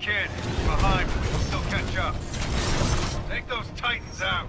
Kid, behind. We'll still catch up. Take those Titans out.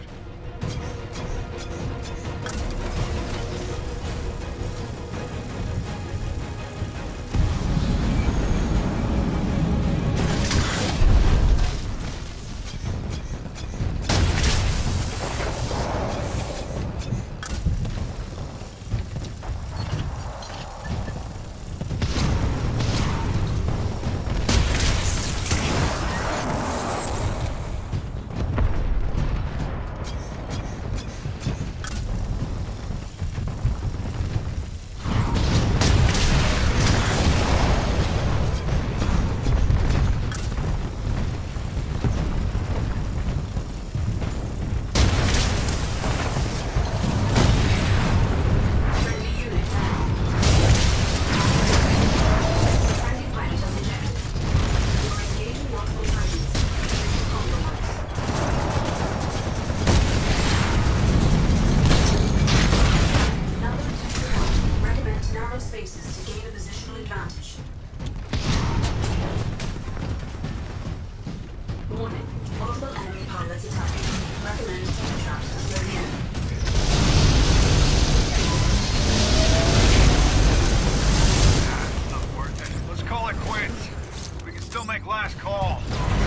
call.